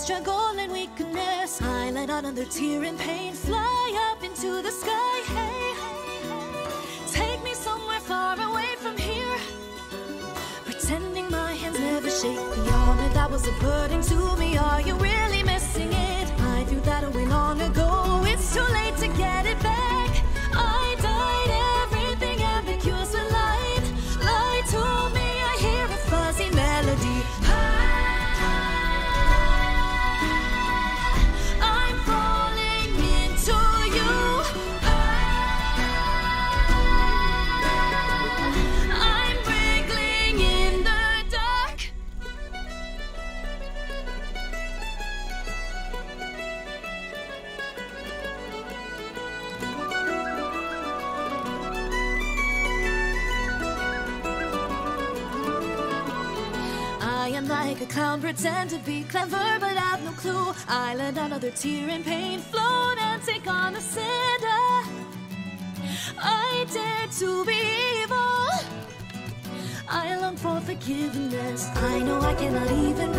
struggle and weakness. I let another tear in pain, fly up into the sky. Hey, take me somewhere far away from here. Pretending my hands never shake the armor that was a burden to me. Are you really missing it? I threw that away long ago. It's too late to get it back. Like a clown, pretend to be clever, but I've no clue. I let another tear in pain float and take on a cinder. I dare to be evil. I long for forgiveness. I know I cannot even